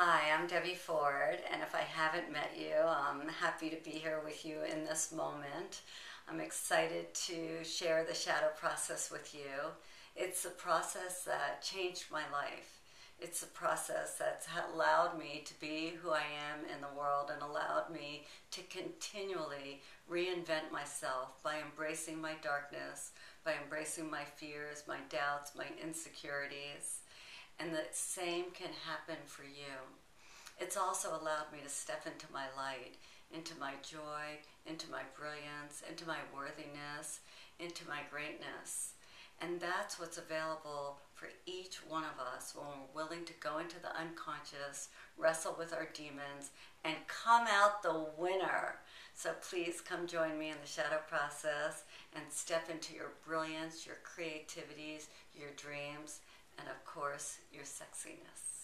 Hi, I'm Debbie Ford, and if I haven't met you, I'm happy to be here with you in this moment. I'm excited to share the shadow process with you. It's a process that changed my life. It's a process that's allowed me to be who I am in the world and allowed me to continually reinvent myself by embracing my darkness, by embracing my fears, my doubts, my insecurities and the same can happen for you. It's also allowed me to step into my light, into my joy, into my brilliance, into my worthiness, into my greatness. And that's what's available for each one of us when we're willing to go into the unconscious, wrestle with our demons, and come out the winner. So please come join me in the shadow process and step into your brilliance, your creativities, your dreams, and of course, your sexiness.